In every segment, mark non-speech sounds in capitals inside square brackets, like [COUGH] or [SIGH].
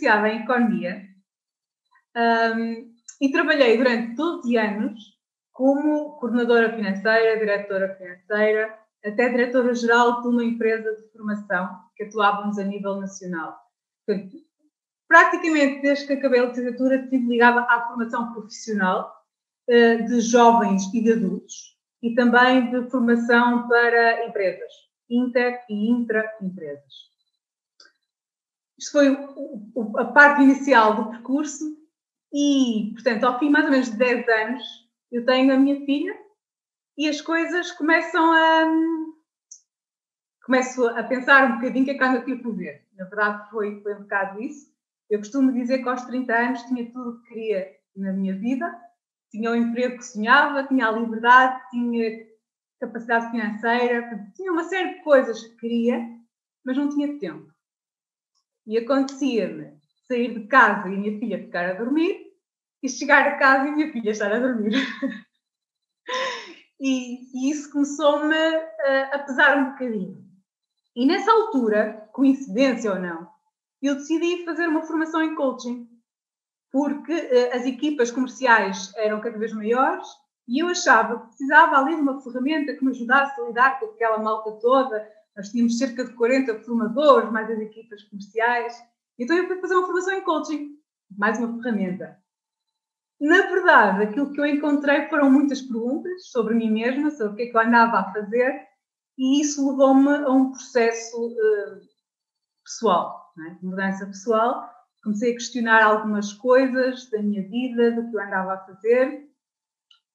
licenciada em Economia um, e trabalhei durante 12 anos como coordenadora financeira, diretora financeira, até diretora-geral de uma empresa de formação que atuávamos a nível nacional. Portanto, praticamente desde que acabei a licenciatura estive ligada à formação profissional uh, de jovens e de adultos e também de formação para empresas, inter e intra-empresas. Isto foi a parte inicial do percurso e, portanto, ao fim mais ou menos de 10 anos, eu tenho a minha filha e as coisas começam a. Começo a pensar um bocadinho o que é que ando aqui a fazer. Na verdade, foi, foi um bocado isso. Eu costumo dizer que aos 30 anos tinha tudo o que queria na minha vida. Tinha o emprego que sonhava, tinha a liberdade, tinha capacidade financeira, tinha uma série de coisas que queria, mas não tinha tempo. E acontecia-me sair de casa e a minha filha ficar a dormir e chegar a casa e a minha filha estar a dormir. [LAUGHS] e, e, isso começou-me a, a pesar um bocadinho. E nessa altura, coincidência ou não, eu decidi fazer uma formação em coaching, porque uh, as equipas comerciais eram cada vez maiores e eu achava que precisava ali de uma ferramenta que me ajudasse a lidar com aquela malta toda. Nós tínhamos cerca de 40 formadores, mais as equipas comerciais. Então eu fui fazer uma formação em coaching, mais uma ferramenta. Na verdade, aquilo que eu encontrei foram muitas perguntas sobre mim mesma, sobre o que é que eu andava a fazer, e isso levou-me a um processo uh, pessoal, é? de mudança pessoal. Comecei a questionar algumas coisas da minha vida, do que eu andava a fazer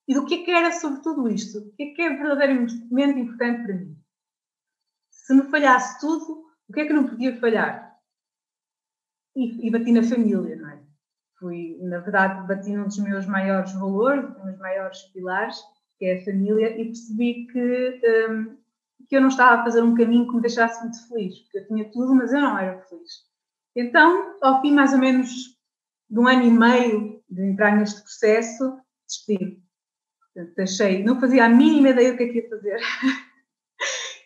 e do que é que era sobre tudo isto. O que é que é verdadeiramente importante para mim? Se me falhasse tudo, o que é que não podia falhar? E, e bati na família, não é? fui, na verdade, bati num dos meus maiores valores, um dos meus maiores pilares, que é a família, e percebi que, um, que eu não estava a fazer um caminho que me deixasse muito feliz, porque eu tinha tudo, mas eu não era feliz. Então, ao fim mais ou menos de um ano e meio de entrar neste processo, despedi. Deixei, não fazia a mínima ideia do que é que ia fazer. [LAUGHS]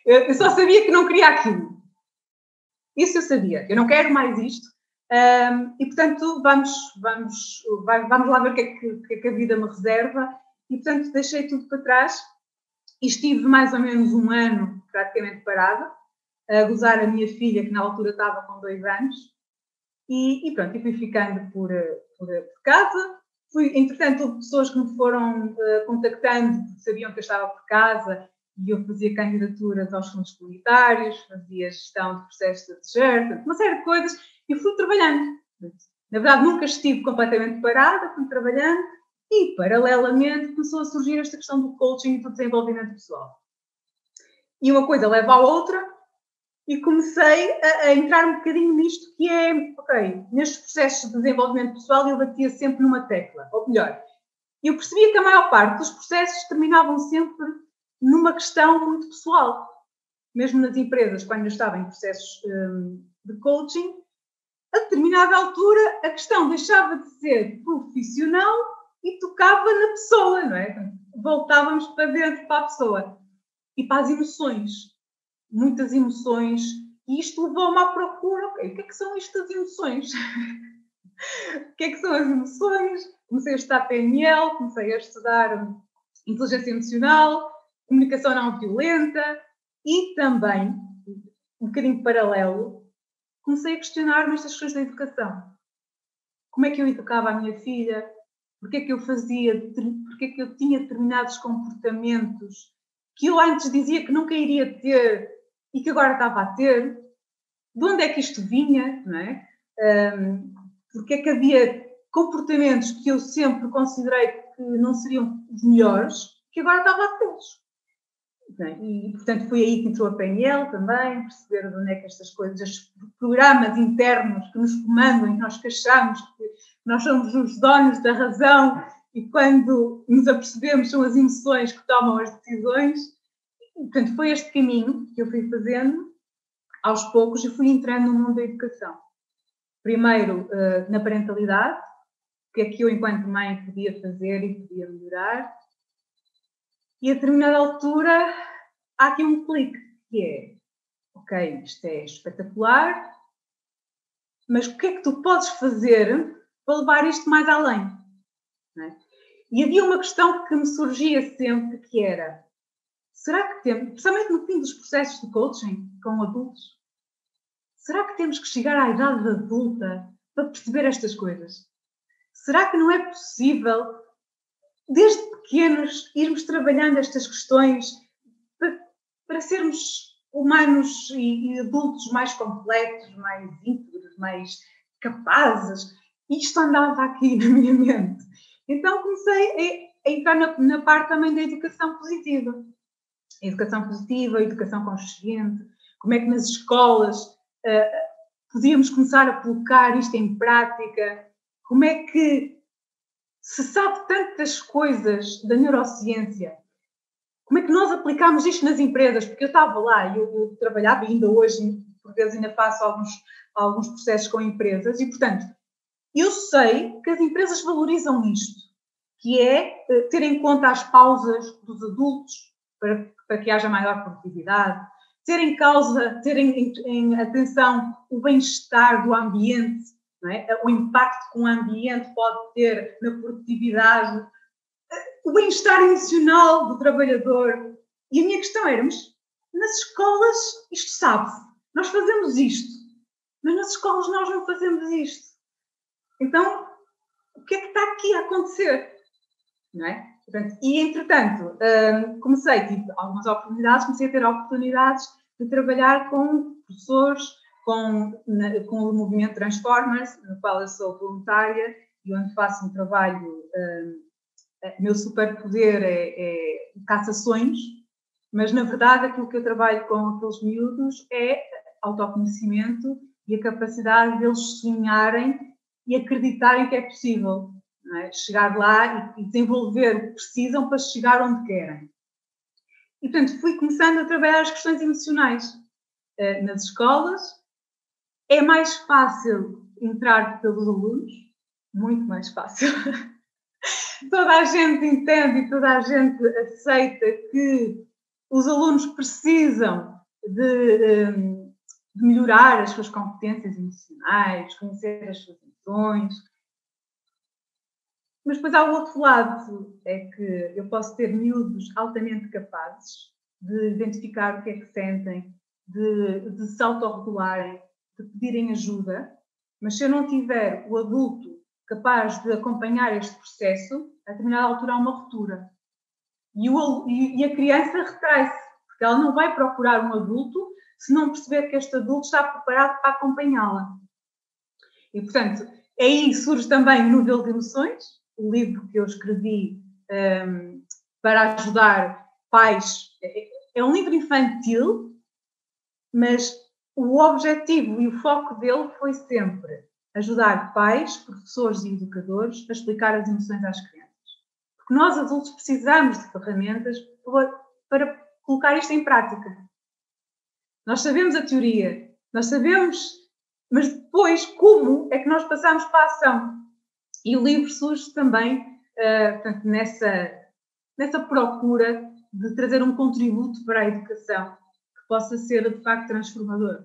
eu, só sabia que não queria aquilo. Isso eu sabia. Eu não quero mais isto. Um, e, portanto, vamos, vamos, vamos lá ver o que, é que, é que a vida me reserva. E, portanto, deixei tudo para trás e estive mais ou menos um ano praticamente parada, a gozar a minha filha, que na altura estava com dois anos. E, e pronto, e fui ficando por, por, por casa. Fui, entretanto, houve pessoas que me foram uh, contactando, sabiam que eu estava por casa e eu fazia candidaturas aos fundos comunitários, fazia gestão de processos de deserto, uma série de coisas e fui trabalhando. Na verdade, nunca estive completamente parada, fui trabalhando e, paralelamente, começou a surgir esta questão do coaching e do desenvolvimento pessoal. E uma coisa leva à outra e comecei a, a entrar um bocadinho nisto que é, ok, nestes processos de desenvolvimento pessoal eu batia sempre numa tecla, ou melhor, eu percebia que a maior parte dos processos terminavam sempre numa questão muito pessoal. Mesmo nas empresas, quando eu estava em processos um, de coaching, a determinada altura a questão deixava de ser profissional e tocava na pessoa, não é? Voltávamos para dentro para a pessoa e para as emoções. Muitas emoções. E isto levou-me à procura, ok, o que é que são estas emoções? [LAUGHS] o que é que são as emoções? Comecei a estudar PNL, comecei a estudar inteligência emocional, comunicação não violenta e também, um bocadinho paralelo, comecei a questionar-me estas questões da educação. Como é que eu educava a minha filha? Porquê é que eu fazia? Porquê é que eu tinha determinados comportamentos que eu antes dizia que nunca iria ter e que agora estava a ter? De onde é que isto vinha? Não é? Um, porque é que havia comportamentos que eu sempre considerei que não seriam os melhores que agora estava a tê-los? E, portanto, foi aí que entrou a PNL também, perceber de onde é que estas coisas, estes programas internos que nos comandam e que nós achamos que nós somos os donos da razão e quando nos apercebemos são as emoções que tomam as decisões. E, portanto, foi este caminho que eu fui fazendo aos poucos e fui entrando no mundo da educação. Primeiro, uh, na parentalidade, o que é que eu, enquanto mãe, podia fazer e podia melhorar. E a determinada altura há aqui um clique que é, ok, isto é espetacular, mas o que é que tu podes fazer para levar isto mais além? É? E havia uma questão que me surgia sempre, que era, será que temos, principalmente no fim dos processos de coaching com adultos, será que temos que chegar à idade adulta para perceber estas coisas? Será que não é possível, desde pequenos, irmos trabalhando estas questões para, para sermos humanos e, e, adultos mais completos, mais íntegros, mais capazes? Isto andava aqui na minha mente. Então comecei a, a entrar na, na, parte também da educação positiva. Educação positiva, educação consciente, como é que nas escolas uh, podíamos começar a colocar isto em prática, como é que se sabe tantas coisas da neurociência, como é que nós aplicamos isto nas empresas? Porque eu estava lá, eu, eu trabalhava ainda hoje, por vezes ainda faço alguns, alguns processos com empresas, e portanto, eu sei que as empresas valorizam isto, que é uh, ter em conta as pausas dos adultos para, para que haja maior produtividade, ter em causa, ter em, em atenção o bem-estar do ambiente, é? o impacto que um ambiente pode ter na produtividade, o bem-estar emocional do trabalhador. E a minha questão era, mas nas escolas isto sabe-se, nós fazemos isto, mas nas escolas nós não fazemos isto. Então, o que é que está aqui a acontecer? Não é? Portanto, e, entretanto, hum, comecei, tive algumas oportunidades, comecei a ter oportunidades de trabalhar com professores, com, na, com o movimento Transformers, no qual eu sou voluntária e onde faço um trabalho. Um, meu superpoder é, é caçações, mas na verdade aquilo que eu trabalho com aqueles miúdos é autoconhecimento e a capacidade deles sonharem e acreditarem que é possível é? chegar lá e, desenvolver o que precisam para chegar onde querem. E, portanto, fui começando a trabalhar as questões emocionais uh, nas escolas. É mais fácil entrar pelos alunos, muito mais fácil. [LAUGHS] toda a gente entende e toda a gente aceita que os alunos precisam de, um, de melhorar as suas competências emocionais, conhecer as suas emoções. Mas depois há o outro lado, é que eu posso ter miúdos altamente capazes de identificar o que é que sentem, de, de se autorregularem, de pedirem ajuda, mas se eu não tiver o adulto capaz de acompanhar este processo, a determinada altura há uma ruptura. E, o, e a criança retrai-se, porque ela não vai procurar um adulto se não perceber que este adulto está preparado para acompanhá-la. E, portanto, aí surge também o Novelo de Emoções, o livro que eu escrevi um, para ajudar pais. É um livro infantil, mas o objetivo e o foco dele foi sempre ajudar pais, professores e educadores a explicar as emoções às crianças. Porque nós adultos precisamos de ferramentas para colocar isto em prática. Nós sabemos a teoria, nós sabemos mas depois, como é que nós passamos para a ação? E o livro surge também uh, nessa, nessa procura de trazer um contributo para a educação que possa ser de facto transformador.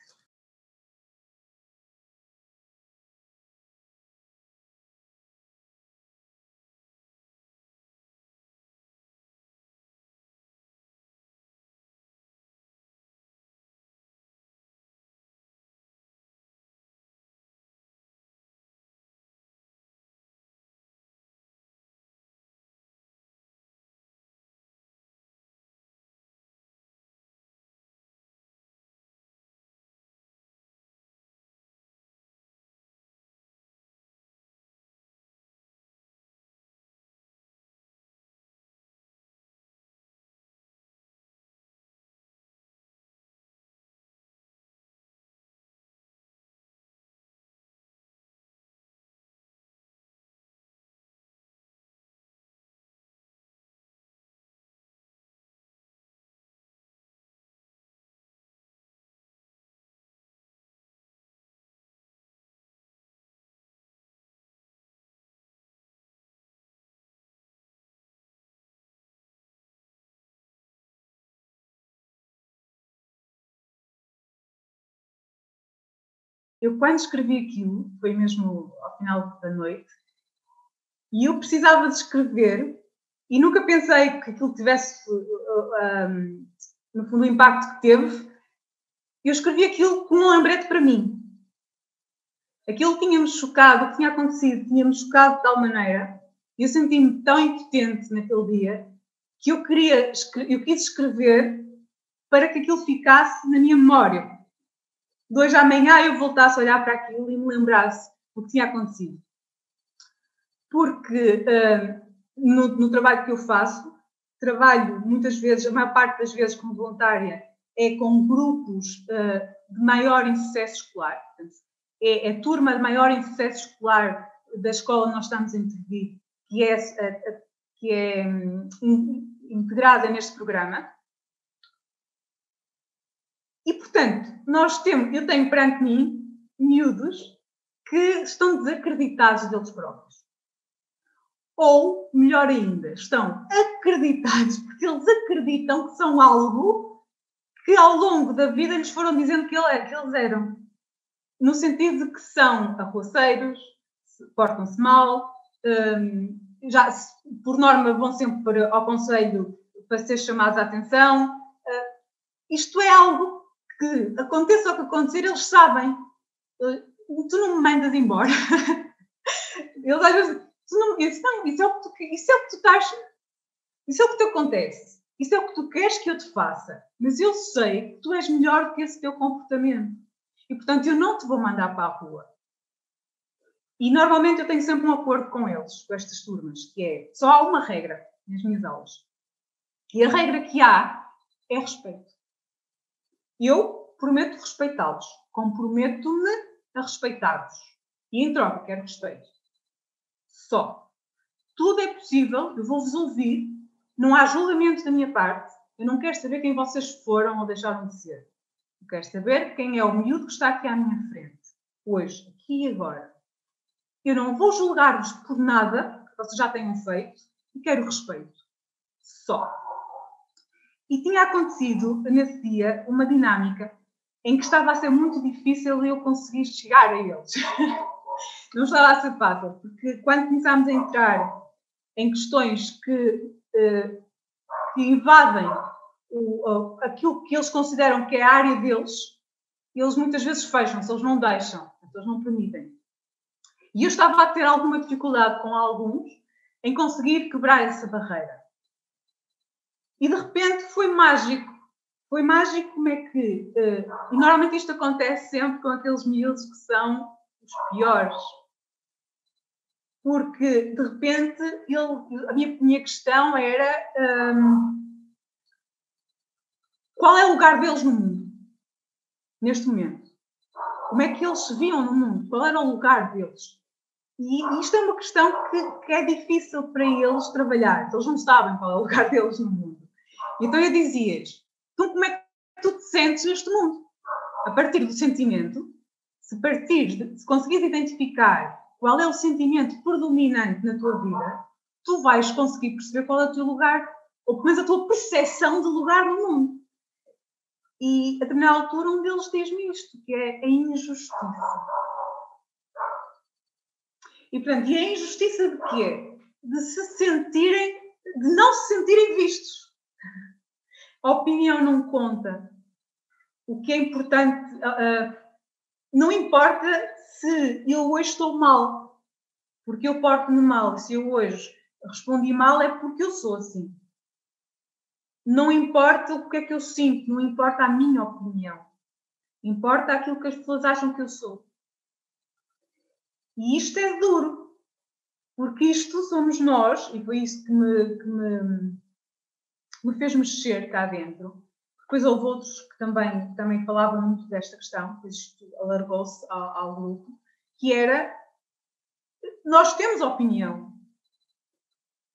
eu quando escrevi aquilo, foi mesmo ao final da noite, e eu precisava de escrever e nunca pensei que aquilo tivesse, um, no fundo, o impacto que teve. Eu escrevi aquilo como um lembrete para mim. Aquilo tinha-me chocado, o que tinha acontecido tinha-me chocado de tal maneira, e eu senti-me tão impotente naquele dia, que eu queria, eu quis escrever para que aquilo ficasse na minha memória. De hoje à manhã eu voltasse a olhar para aquilo e me lembrasse o que tinha acontecido. Porque uh, no, no, trabalho que eu faço, trabalho muitas vezes, a maior parte das vezes como voluntária, é com grupos uh, de maior insucesso escolar. É, é a turma de maior insucesso escolar da escola onde nós estamos a intervir, que é, a, a, que é um, integrada neste programa. Portanto, nós temos, eu tenho perante mim miúdos que estão desacreditados deles próprios. Ou, melhor ainda, estão acreditados, porque eles acreditam que são algo que ao longo da vida lhes foram dizendo que, é, eles eram. No sentido de que são arroceiros, portam-se mal, hum, já por norma vão sempre para, ao conselho para ser chamados a atenção. Uh, isto é algo que, aconteça o que acontecer, eles sabem. Uh, tu não me mandas embora. [LAUGHS] eles às vezes Tu não, não, isso, é o que tu, isso é o que tu estás. Isso é o que te acontece. Isso é o que tu queres que eu te faça. Mas eu sei que tu és melhor do que esse teu comportamento. E, portanto, eu não te vou mandar para a rua. E, normalmente, eu tenho sempre um acordo com eles, com estas turmas, que é só há uma regra nas minhas aulas. E a regra que há é respeito. Eu prometo respeitá-los. Comprometo-me a respeitá-los. E, em troca, quero respeito só. Tudo é possível, eu vou-vos ouvir, não há julgamento da minha parte, eu não quero saber quem vocês foram ou deixaram de ser. Eu quero saber quem é o miúdo que está aqui à minha frente, hoje, aqui e agora. Eu não vou julgar-vos por nada que vocês já tenham feito e quero respeito. Só. E tinha acontecido nesse dia uma dinâmica em que estava a ser muito difícil eu conseguir chegar a eles. [LAUGHS] não estava a ser fácil, porque quando começámos a entrar em questões que, uh, que invadem o, aquilo que eles consideram que é a área deles, eles muitas vezes fecham-se, eles não deixam, eles não permitem. E eu estava a ter alguma dificuldade com alguns em conseguir quebrar essa barreira. E de repente foi mágico. Foi mágico como é que. Uh, e normalmente isto acontece sempre com aqueles miúdos que são os piores, porque de repente ele, a minha, minha questão era um, qual é o lugar deles no mundo neste momento? Como é que eles se viam no mundo? Qual era o lugar deles? E isto é uma questão que, que é difícil para eles trabalhar. Eles não sabem qual é o lugar [LAUGHS] deles no mundo. Então eu dizia-lhes: então como é que tu te sentes neste mundo? A partir do sentimento, se partires, se conseguires identificar qual é o sentimento predominante na tua vida, tu vais conseguir perceber qual é o teu lugar, ou pelo menos a tua percepção de lugar no mundo. E a determinada altura um deles diz-me isto, que é a injustiça. E portanto, e a injustiça de quê? De se sentirem, de não se sentirem vistos. A opinião não conta. O que é importante, uh, não importa se eu hoje estou mal, porque eu porto-me mal, se eu hoje respondi mal é porque eu sou assim. Não importa o que é que eu sinto, não importa a minha opinião. Importa aquilo que as pessoas acham que eu sou. E isto é duro, porque isto somos nós, e foi isso que me, que me, me fez mexer cá dentro. Depois houve outros que também, também falavam muito desta questão, pois isto alargou-se ao, ao grupo, que era nós temos opinião.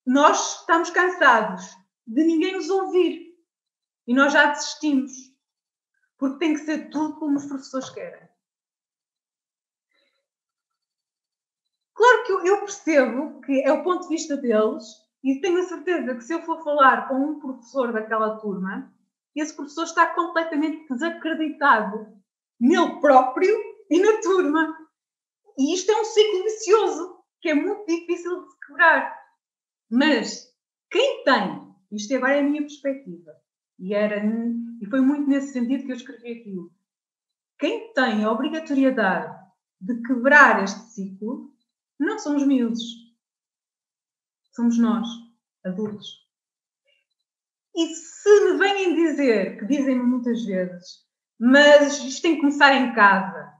Nós estamos cansados de ninguém nos ouvir. E nós já desistimos. Porque tem que ser tudo como os professores querem. Claro que eu percebo que é o ponto de vista deles e tenho a certeza que se eu for falar com um professor daquela turma, esse professor está completamente desacreditado nele próprio e na turma. E isto é um ciclo vicioso que é muito difícil de se quebrar. Mas quem tem, isto agora é a minha perspectiva, e, era, e foi muito nesse sentido que eu escrevi aquilo. Quem tem a obrigatoriedade de quebrar este ciclo não são os miúdos. Somos nós, adultos. E se me vêm dizer, que dizem-me muitas vezes, mas isto tem que começar em casa,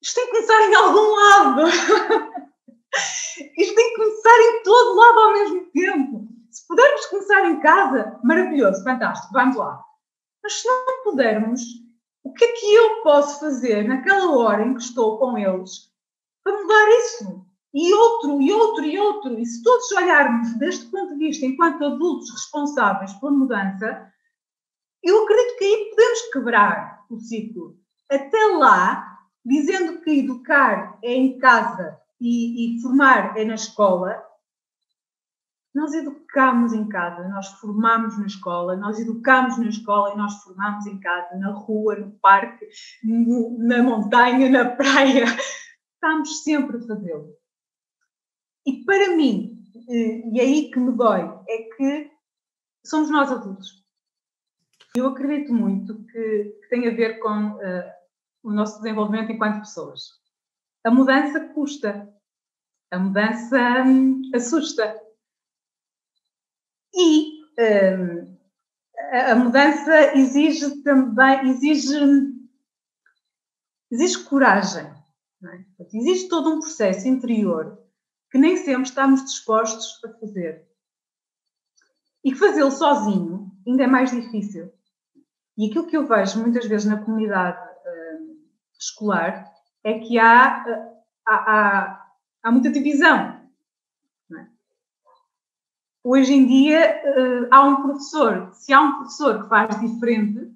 isto tem que começar em algum lado. [LAUGHS] isto tem que começar em todo lado ao mesmo tempo. Se pudermos começar em casa, maravilhoso, fantástico, vamos lá. Mas se não pudermos, o que é que eu posso fazer naquela hora em que estou com eles para mudar isso? E outro, e outro, e outro. E se todos olharmos deste ponto de vista, enquanto adultos responsáveis pela mudança, eu acredito que aí podemos quebrar o ciclo. Até lá, dizendo que educar é em casa e, e formar é na escola, nós educamos em casa, nós formamos na escola, nós educamos na escola e nós formamos em casa, na rua, no parque, no, na montanha, na praia. Estamos sempre a fazê-lo. E para mim, eh, e aí que me dói, é que somos nós adultos. Eu acredito muito que, que tem a ver com uh, o nosso desenvolvimento enquanto pessoas. A mudança custa, a mudança hum, assusta. E hum, a mudança exige também, exige, exige coragem. É? Existe todo um processo interior que nem sempre estamos dispostos a fazer. E fazê-lo sozinho ainda é mais difícil. E aquilo que eu vejo muitas vezes na comunidade uh, escolar é que há, uh, há, há, há, muita divisão. É? Hoje em dia uh, há um professor, se há um professor que faz diferente,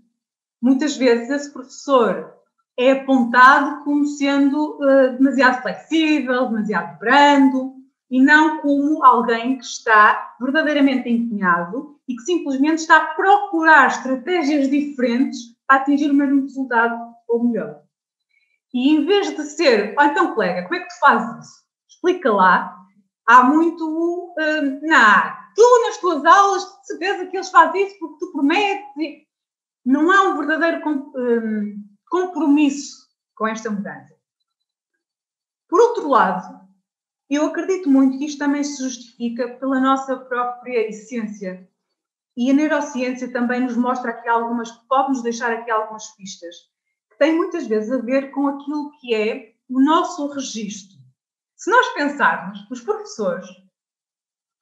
muitas vezes esse professor é apontado como sendo uh, demasiado flexível, demasiado brando, e não como alguém que está verdadeiramente empenhado e que simplesmente está a procurar estratégias diferentes para atingir o mesmo resultado ou melhor. E em vez de ser, oh, então, colega, como é que tu fazes isso? Explica lá. Há muito, uh, não, tu nas tuas aulas, de certeza que eles fazem isso porque tu prometes. Não há um verdadeiro um, compromisso com esta mudança. Por outro lado, eu acredito muito que isto também se justifica pela nossa própria essência. E a neurociência também nos mostra aqui algumas, pode nos deixar aqui algumas pistas, que têm muitas vezes a ver com aquilo que é o nosso registro. Se nós pensarmos, os professores,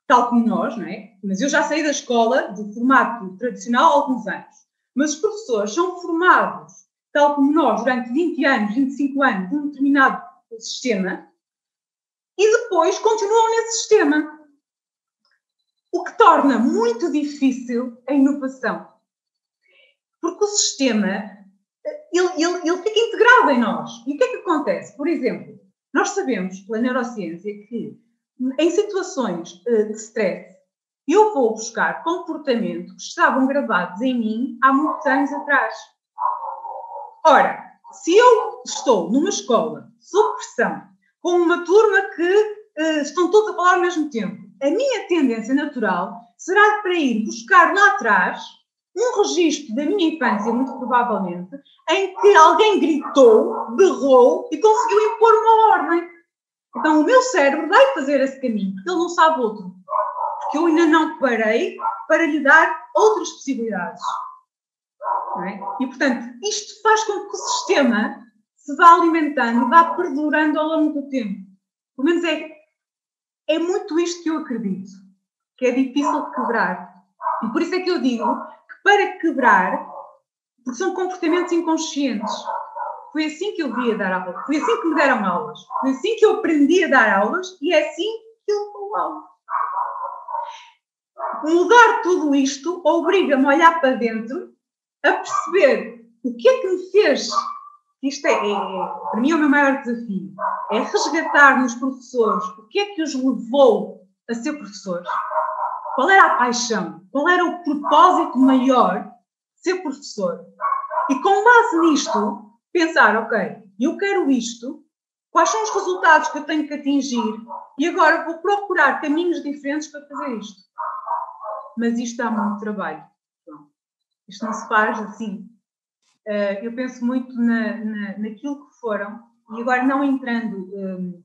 tal como nós, não é? Mas eu já saí da escola de formato tradicional há alguns anos. Mas os professores são formados tal como nós, durante 20 anos, 25 anos, num determinado sistema, e depois continuam nesse sistema. O que torna muito difícil a inovação. Porque o sistema, ele, ele, ele fica integrado em nós. E o que é que acontece? Por exemplo, nós sabemos pela neurociência que em situações eh, de stress, eu vou buscar comportamentos que estavam gravados em mim há muitos anos atrás. Ora, se eu estou numa escola sob pressão, com uma turma que uh, estão todos a falar ao mesmo tempo, a minha tendência natural será para ir buscar lá atrás um registro da minha infância, muito provavelmente, em que alguém gritou, berrou e conseguiu impor uma ordem. Então o meu cérebro vai fazer esse caminho, porque ele não sabe outro. Porque eu ainda não parei para lhe dar outras possibilidades. É? E, portanto, isto faz com que o sistema se vá alimentando, vá perdurando ao longo do tempo. Pelo menos é, é muito isto que eu acredito, que é difícil de quebrar. E por isso é que eu digo que para quebrar, porque são comportamentos inconscientes. Foi assim que eu vi a dar aulas, foi assim que me deram aulas, foi assim que eu aprendi a dar aulas e é assim que eu dou aulas. Mudar tudo isto obriga-me a olhar para dentro a perceber o que é que me fez. Isto é, é, para mim, é o meu maior desafio. É resgatar nos professores o que é que os levou a ser professores. Qual era a paixão? Qual era o propósito maior de ser professor? E com base nisto, pensar, ok, eu quero isto, quais são os resultados que eu tenho que atingir e agora vou procurar caminhos diferentes para fazer isto. Mas isto dá muito trabalho. Isto não se faz assim. Uh, eu penso muito na, na, naquilo que foram, e agora não entrando um,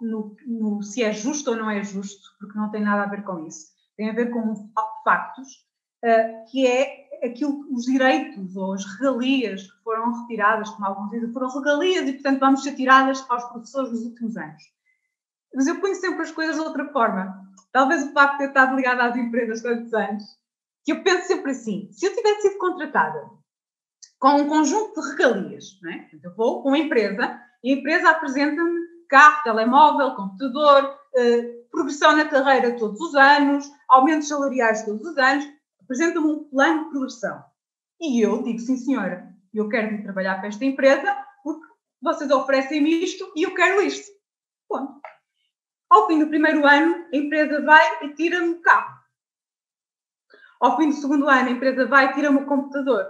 no, no, se é justo ou não é justo, porque não tem nada a ver com isso. Tem a ver com factos, uh, que é aquilo, os direitos ou as regalias que foram retiradas, como alguns dizem, foram regalias e, portanto, vamos ser tiradas aos professores nos últimos anos. Mas eu ponho sempre as coisas de outra forma. Talvez o facto de ter estado ligada às empresas tantos anos, que eu penso sempre assim: se eu tivesse sido contratada com um conjunto de regalias, não é? eu vou com uma empresa e a empresa apresenta-me carro, telemóvel, computador, eh, progressão na carreira todos os anos, aumentos salariais todos os anos, apresenta-me um plano de progressão. E eu digo, sim senhora, eu quero trabalhar para esta empresa porque vocês oferecem-me isto e eu quero isto. Bom, ao fim do primeiro ano, a empresa vai e tira-me o carro. Ao fim do segundo ano, a empresa vai e tira-me o computador.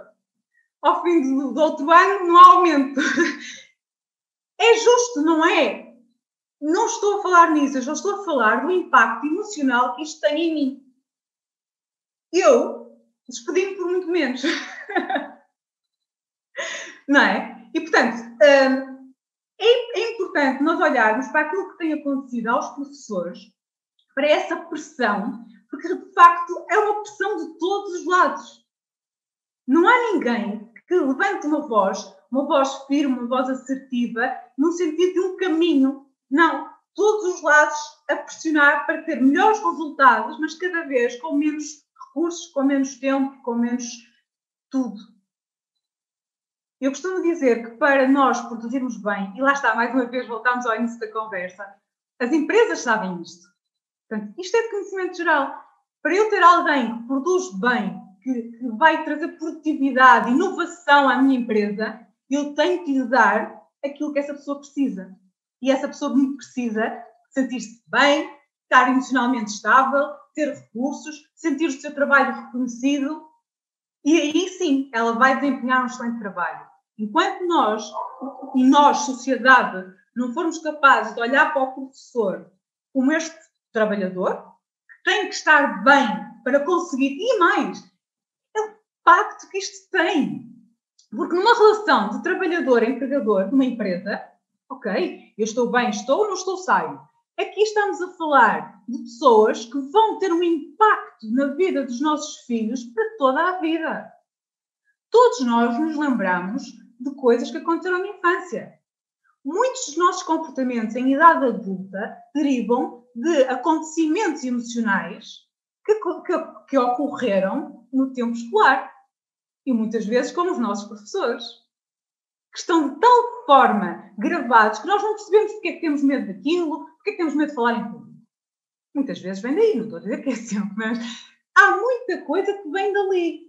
Ao fim do, do outro ano, não há aumento. [LAUGHS] É justo, não é? Não estou a falar nisso, eu já estou a falar do impacto emocional que isto tem em mim. Eu despedi-me por muito menos. [LAUGHS] não é? E, portanto, hum, é, é importante nós olharmos para aquilo que tem acontecido aos professores, para essa pressão, porque de facto é uma pressão de todos os lados. Não há ninguém que levante uma voz, uma voz firme, uma voz assertiva, no sentido de um caminho. Não. Todos os lados a pressionar para ter melhores resultados, mas cada vez com menos recursos, com menos tempo, com menos tudo. Eu costumo dizer que para nós produzirmos bem, e lá está, mais uma vez voltamos ao início da conversa, as empresas sabem isto. Portanto, isto é de conhecimento geral. Para eu ter alguém que produz bem, que, que vai trazer produtividade, inovação à minha empresa, eu tenho que lhe dar aquilo que essa pessoa precisa. E essa pessoa muito precisa sentir-se bem, estar emocionalmente estável, ter recursos, sentir o seu trabalho reconhecido. E aí sim, ela vai desempenhar um excelente trabalho. Enquanto nós, e nós, sociedade, não formos capazes de olhar para o professor como este trabalhador, tem que estar bem para conseguir, e mais, é o impacto que isto tem. Porque numa relação de trabalhador-empregador de uma empresa, ok, eu estou bem, estou, ou não estou, saio. Aqui estamos a falar de pessoas que vão ter um impacto na vida dos nossos filhos para toda a vida. Todos nós nos lembramos de coisas que aconteceram na infância. Muitos dos nossos comportamentos em idade adulta derivam de acontecimentos emocionais que, que, que ocorreram no tempo escolar. E muitas vezes com os nossos professores que estão de tal forma gravados que nós não percebemos porque é que temos medo daquilo, porque é que temos medo de falar em público. Muitas vezes vem daí, não estou a dizer que é sempre, mas há muita coisa que vem dali.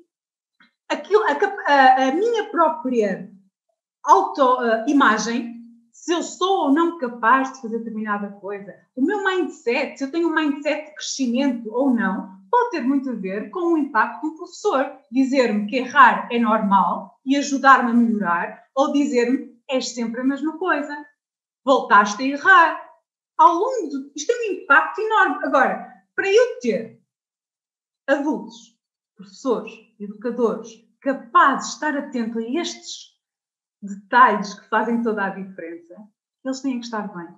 Aquilo, a, a, a minha própria autoimagem, uh, se eu sou ou não capaz de fazer determinada coisa, o meu mindset, se eu tenho um mindset de crescimento ou não, pode ter muito a ver com o impacto do professor. Dizer-me que errar é normal e ajudar-me a melhorar, ou dizer-me és sempre a mesma coisa, voltaste a errar. Ao longo do. Isto tem um impacto enorme. Agora, para eu ter adultos, professores, educadores, capazes de estar atento a estes detalhes que fazem toda a diferença, eles têm que estar bem.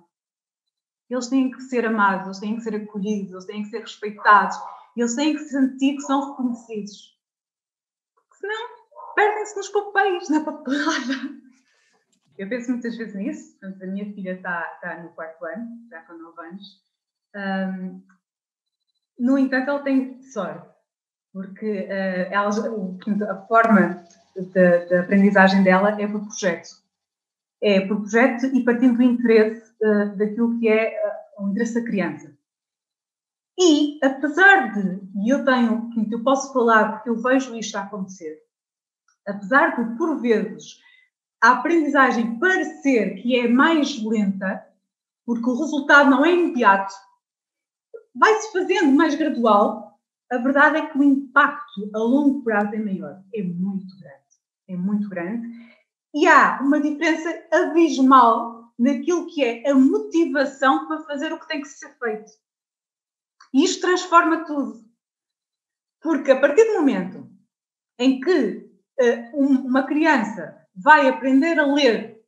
Eles têm que ser amados, eles têm que ser acolhidos, eles têm que ser respeitados, eles têm que sentir que são reconhecidos. Porque senão perdem-se nos papéis, na papelada. Eu penso muitas vezes nisso. Portanto, a minha filha está, no quarto ano, já com 9 anos. Um, no entanto, ela tem sorte, porque uh, ela, a forma da aprendizagem dela é por projeto. É por projeto e partindo do interesse uh, daquilo que é uh, o interesse da criança. E, apesar de, e eu tenho, eu posso falar porque eu vejo isto a acontecer, apesar de, por vezes, a aprendizagem parecer que é mais lenta, porque o resultado não é imediato, vai-se fazendo mais gradual, a verdade é que o impacto a longo prazo é maior, é muito grande, é muito grande. E há uma diferença abismal naquilo que é a motivação para fazer o que tem que ser feito. E isto transforma tudo. Porque a partir do momento em que uh, uma criança vai aprender a ler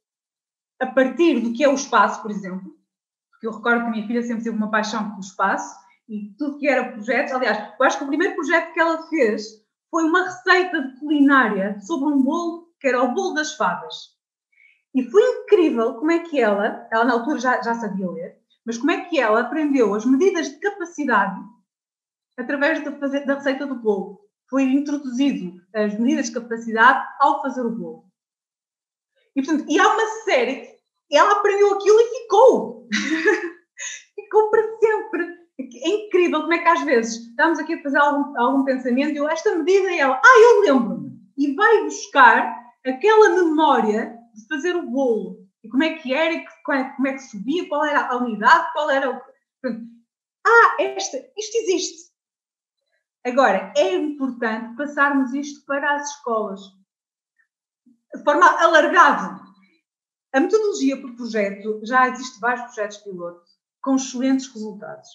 a partir do que é o espaço, por exemplo, porque eu recordo que a minha filha sempre teve uma paixão pelo espaço e tudo que era projetos, aliás, eu acho que o primeiro projeto que ela fez foi uma receita de culinária sobre um bolo que era o bolo das fadas. E foi incrível como é que ela, ela na altura já, já sabia ler, mas como é que ela aprendeu as medidas de capacidade através de fazer, da receita do bolo. Foi introduzido as medidas de capacidade ao fazer o bolo. E, portanto, e há uma série, ela aprendeu aquilo e ficou. [LAUGHS] ficou para sempre. É incrível como é que às vezes estamos aqui a fazer algum, algum pensamento e eu, esta medida e ela, ah, eu lembro-me. E vai buscar aquela memória de fazer o bolo. E como é que era, como é que subia, qual era a unidade, qual era o. Ah, esta, isto existe. Agora, é importante passarmos isto para as escolas de forma alargada. A metodologia por projeto, já existe vários projetos piloto com excelentes resultados.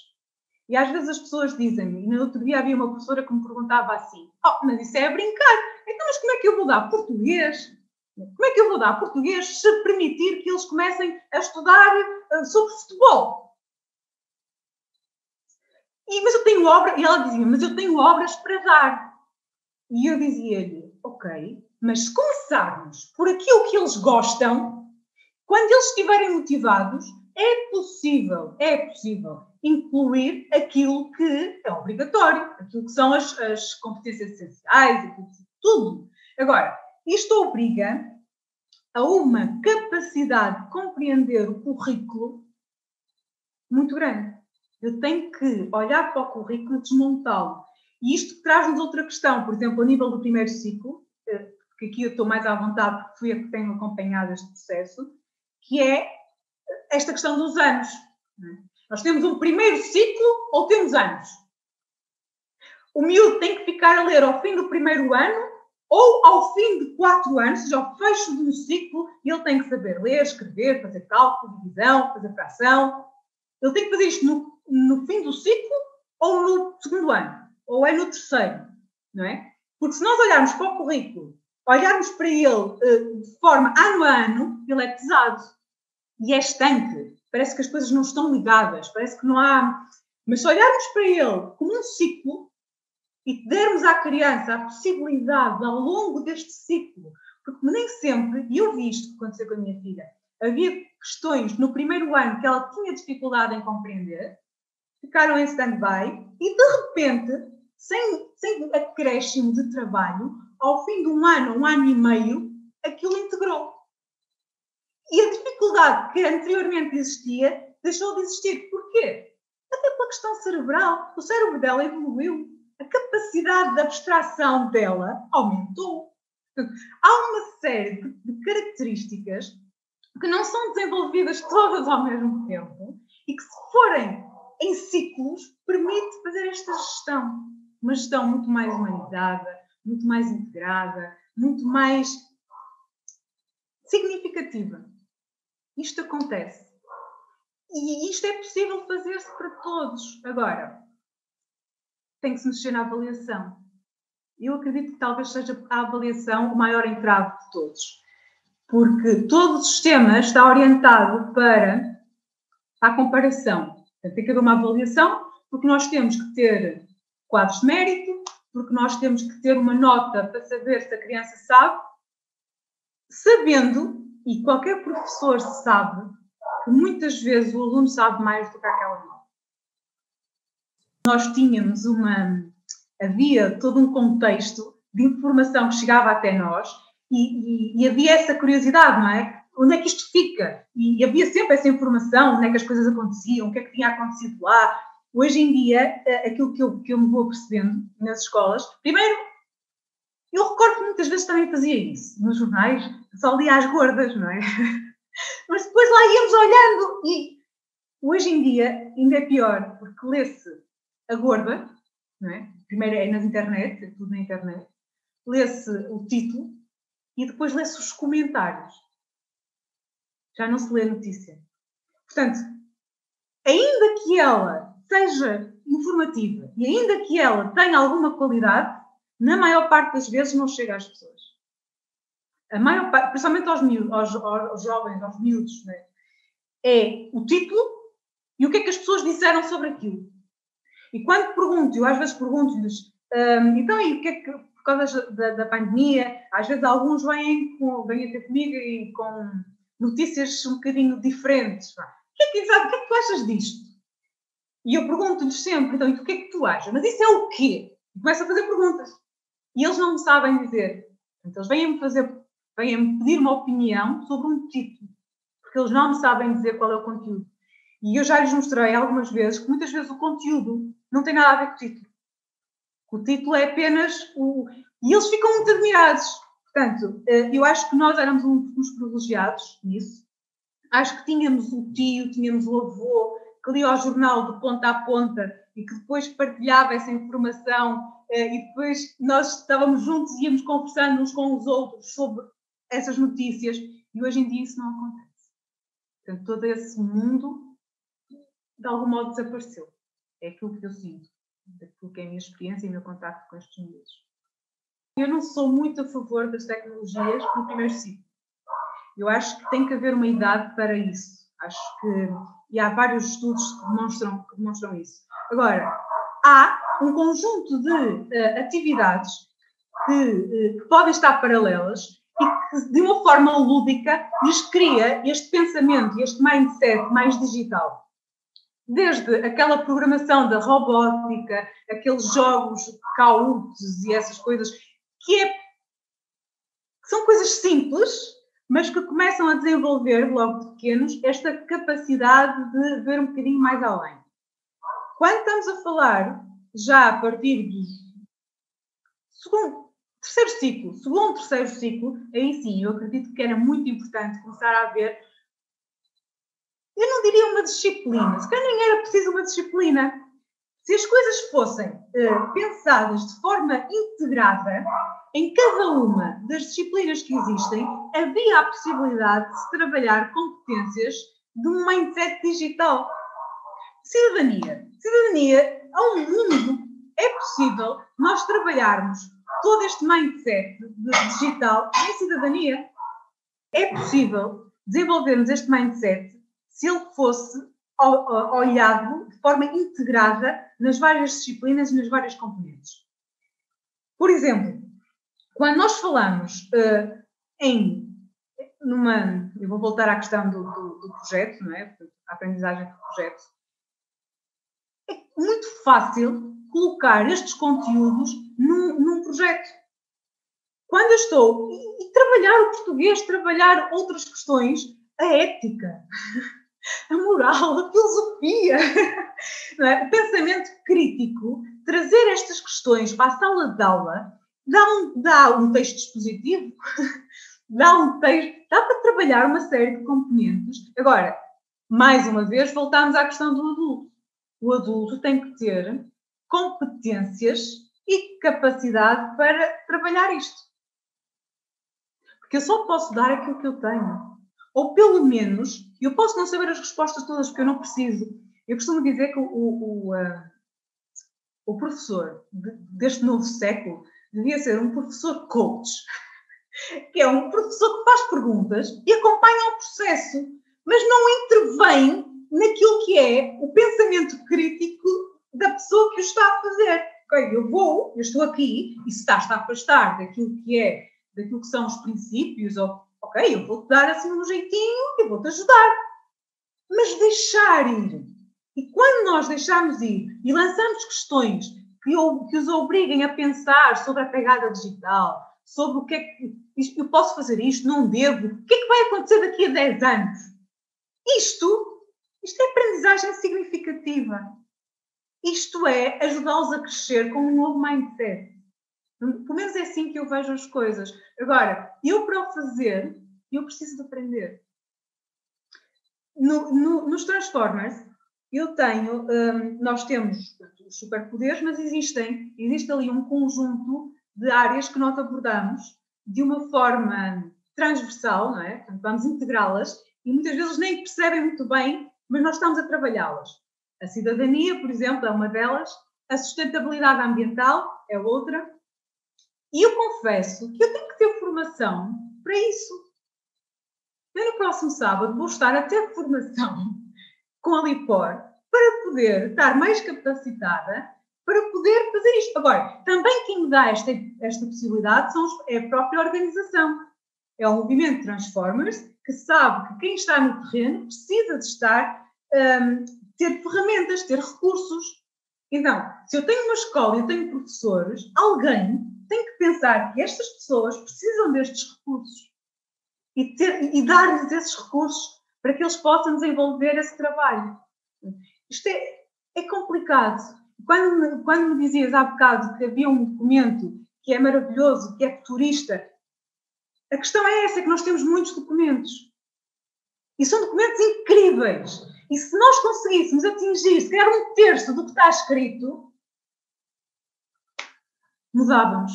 E às vezes as pessoas dizem-me, no outro dia havia uma professora que me perguntava assim: Oh, mas isso é a brincar. Então, mas como é que eu vou dar português? Como é que eu vou dar português se permitir que eles comecem a estudar uh, sobre futebol? E, mas eu tenho obras, e ela dizia, mas eu tenho obras para dar. E eu dizia-lhe, ok, mas se começarmos por aquilo que eles gostam, quando eles estiverem motivados, é possível, é possível incluir aquilo que é obrigatório, aquilo que são as, as competências essenciais, tudo. Agora, isto obriga a uma capacidade de compreender o currículo muito grande. Eu tenho que olhar para o currículo e desmontá-lo. E isto traz-nos outra questão, por exemplo, a nível do primeiro ciclo, porque aqui eu estou mais à vontade porque fui a que tenho acompanhado este processo, que é esta questão dos anos. Nós temos um primeiro ciclo ou temos anos? O miúdo tem que ficar a ler ao fim do primeiro ano ou ao fim de quatro anos, seja, ao fecho de um ciclo, ele tem que saber ler, escrever, fazer cálculo, divisão, fazer fração. Ele tem que fazer isto no, no fim do ciclo ou no segundo ano, ou é no terceiro, não é? Porque se nós olharmos para o currículo olharmos para ele uh, de forma ano a ano, ele é pesado e é estanque. Parece que as coisas não estão ligadas, parece que não há. Mas se olharmos para ele como um ciclo e dermos à criança a possibilidade ao longo deste ciclo, porque nem sempre, e eu vi isto acontecer com a minha filha, havia questões no primeiro ano que ela tinha dificuldade em compreender, ficaram em stand-by e de repente, sem, sem acréscimo de trabalho, ao fim de um ano, um ano e meio, aquilo integrou. E a dificuldade que anteriormente existia deixou de existir. Porquê? Até pela questão cerebral. O cérebro dela evoluiu. A capacidade de abstração dela aumentou. Há uma série de características que não são desenvolvidas todas ao mesmo tempo e que, se forem em ciclos, permite fazer esta gestão. Uma gestão muito mais humanizada, muito mais integrada, muito mais significativa. Isto acontece. E isto é possível fazer-se para todos. Agora, tem que se mexer na avaliação. Eu acredito que talvez seja a avaliação o maior entrave de todos. Porque todo o sistema está orientado para a comparação. Portanto, tem que haver uma avaliação, porque nós temos que ter quadros de mérito, porque nós temos que ter uma nota para saber se a criança sabe, sabendo, e qualquer professor sabe, que muitas vezes o aluno sabe mais do que aquela nota. Nós tínhamos uma. Havia todo um contexto de informação que chegava até nós e, e, e havia essa curiosidade, não é? Onde é que isto fica? E, e havia sempre essa informação, onde é que as coisas aconteciam, o que é que tinha acontecido lá, Hoje em dia, eh, aquilo que eu, que eu me vou percebendo nas escolas, primeiro, eu recordo que muitas vezes também fazia isso, nos jornais, só lia as gordas, não é? [LAUGHS] Mas depois lá íamos olhando e hoje em dia ainda é pior, porque lê-se a gorda, não é? Primeiro é nas internet, é tudo na internet, lê-se o título e depois lê-se os comentários. Já não se lê a notícia. Portanto, ainda que ela seja informativa e ainda que ela tenha alguma qualidade, na maior parte das vezes não chega às pessoas. A maior parte, principalmente aos, miúdos, aos, aos jovens, aos miúdos, né? é o título e o que é que as pessoas disseram sobre aquilo. E quando pergunto, eu às vezes pergunto-lhes, um, então, e o que é que, por causa da, da pandemia, às vezes alguns vêm, com, vêm ter comigo e com notícias um bocadinho diferentes. O que é que, o que, é que tu achas disto? E eu pergunto-lhes sempre, então, e o que é que tu achas? Mas isso é o quê? E começo a fazer perguntas. E eles não me sabem dizer. Então, eles vêm-me fazer, vêm-me pedir uma opinião sobre um título. Porque eles não me sabem dizer qual é o conteúdo. E eu já lhes mostrei algumas vezes que muitas vezes o conteúdo não tem nada a ver com o título. O título é apenas o. E eles ficam muito admirados. Portanto, eh, eu acho que nós éramos uns privilegiados nisso. Acho que tínhamos o tio, tínhamos o avô, que lia o jornal de ponta a ponta e que depois partilhava essa informação eh, e depois nós estávamos juntos e íamos conversando uns com os outros sobre essas notícias e hoje em dia isso não acontece. Portanto, todo esse mundo de algum modo desapareceu. É aquilo que eu sinto, daquilo que é a minha experiência e o meu contato com estes miúdos. Eu não sou muito a favor das tecnologias no primeiro ciclo. Eu acho que tem que haver uma idade para isso. Acho que. E há vários estudos que demonstram, que demonstram isso. Agora, há um conjunto de uh, atividades que, uh, que podem estar paralelas e que, de uma forma lúdica, lhes cria este pensamento, este mindset mais digital desde aquela programação da robótica, aqueles jogos cautos e essas coisas, que, é, que são coisas simples, mas que começam a desenvolver, logo de pequenos, esta capacidade de ver um bocadinho mais além. Quando estamos a falar, já a partir do segundo, terceiro ciclo, segundo, terceiro ciclo, aí sim, eu acredito que era muito importante começar a ver eu não diria uma disciplina, se calhar nem era preciso uma disciplina. Se as coisas fossem uh, pensadas de forma integrada, em cada uma das disciplinas que existem, havia a possibilidade de se trabalhar competências de um mindset digital. Cidadania. Cidadania, ao mundo, é possível nós trabalharmos todo este mindset digital em cidadania. É possível desenvolvermos este mindset se ele fosse olhado de forma integrada nas várias disciplinas e nas várias componentes. Por exemplo, quando nós falamos uh, em numa, eu vou voltar à questão do, do, do projeto, não é? A aprendizagem do projeto. É muito fácil colocar estes conteúdos num, num projeto. Quando eu estou e, e trabalhar o português, trabalhar outras questões, a ética, a moral, a filosofia, é? o pensamento crítico, trazer estas questões para a sala de aula, dá um, dá um texto expositivo, [LAUGHS] dá um texto, dá para trabalhar uma série de componentes. Agora, mais uma vez, voltamos à questão do adulto. O adulto tem que ter competências e capacidade para trabalhar isto. Porque eu só posso dar aquilo que eu tenho. Ou pelo menos, eu posso não saber as respostas todas, porque eu não preciso. Eu costumo dizer que o, o, uh, o professor de, deste novo século devia ser um professor coach, [LAUGHS] que é um professor que faz perguntas e acompanha o processo, mas não intervém naquilo que é o pensamento crítico da pessoa que o está a fazer. Ok, eu vou, eu estou aqui, e se estás a afastar daquilo que é, daquilo que são os princípios ou Ok, eu vou-te dar assim um jeitinho, eu vou-te ajudar. Mas deixar ir. E quando nós deixamos ir e lançamos questões que, que os obriguem a pensar sobre a pegada digital, sobre o que é que eu posso fazer isto, não devo, o que é que vai acontecer daqui a 10 anos? Isto, isto é aprendizagem significativa. Isto é ajudá-los a crescer com um novo mindset. Pelo menos é assim que eu vejo as coisas. Agora, eu para o fazer, eu preciso de aprender. No, no, nos Transformers, eu tenho, um, nós temos os superpoderes, mas existem, existe ali um conjunto de áreas que nós abordamos de uma forma transversal, não é? Portanto, vamos integrá-las e muitas vezes nem percebem muito bem, mas nós estamos a trabalhá-las. A cidadania, por exemplo, é uma delas, a sustentabilidade ambiental é outra. E eu confesso que eu tenho que ter formação para isso. Eu, no próximo sábado, vou estar a ter formação [LAUGHS] com a LIPOR para poder estar mais capacitada para poder fazer isto. Agora, também quem me dá esta, esta possibilidade são, é a própria organização. É o movimento Transformers, que sabe que quem está no terreno precisa de estar, um, ter ferramentas, ter recursos. Então, se eu tenho uma escola e eu tenho professores, alguém tem que pensar que estas pessoas precisam destes recursos e, ter, e dar-lhes esses recursos para que eles possam desenvolver esse trabalho. Isto é, é complicado. Quando, quando me dizias há bocado que havia um documento que é maravilhoso, que é futurista, a questão é essa, é que nós temos muitos documentos. E são documentos incríveis. E se nós conseguíssemos atingir sequer um terço do que está escrito, mudávamos.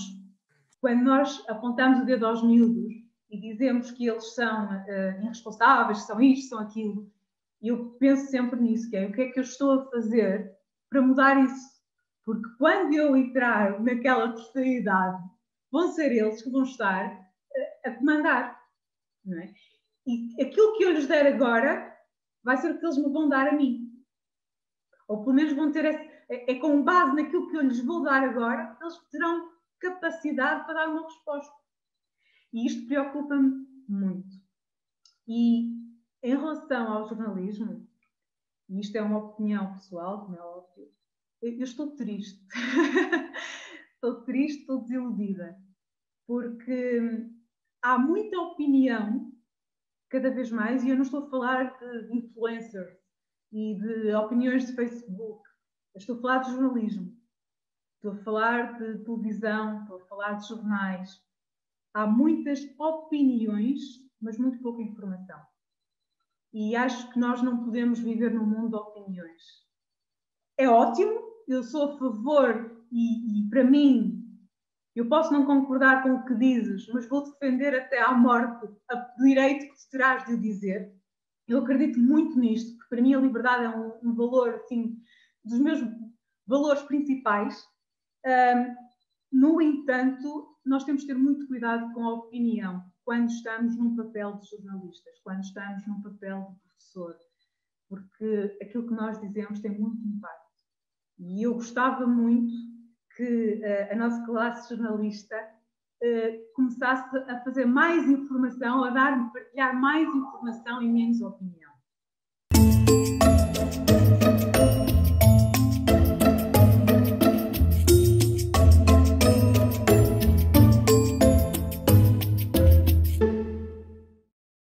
Quando nós apontamos o dedo aos miúdos e dizemos que eles são uh, irresponsáveis, que são isto, são aquilo, eu penso sempre nisso, que é o que é que eu estou a fazer para mudar isso. Porque quando eu entrar naquela terceira idade, vão ser eles que vão estar a, a comandar. Não é? E aquilo que eu lhes der agora vai ser o que eles me vão dar a mim. Ou pelo menos vão ter. Esse, é, é com base naquilo que eu lhes vou dar agora eles terão capacidade para dar uma resposta. E isto preocupa-me muito. E em relação ao jornalismo, e isto é uma opinião pessoal, como é óbvio, eu estou triste. [LAUGHS] estou triste, estou desiludida. Porque há muita opinião, cada vez mais, e eu não estou a falar de influencers e de opiniões de Facebook. Estou a falar de jornalismo. Estou a falar de televisão, estou a falar de jornais. Há muitas opiniões, mas muito pouca informação. E acho que nós não podemos viver num mundo de opiniões. É ótimo, eu sou a favor, e, e para mim, eu posso não concordar com o que dizes, mas vou defender até à morte o direito que terás de o dizer. Eu acredito muito nisto, porque para mim a liberdade é um, um valor, assim, dos meus valores principais. No entanto, nós temos de ter muito cuidado com a opinião quando estamos num papel de jornalistas, quando estamos num papel de professor, porque aquilo que nós dizemos tem muito impacto. E eu gostava muito que uh, a nossa classe jornalista uh, começasse a fazer mais informação, a dar, partilhar mais informação e menos opinião.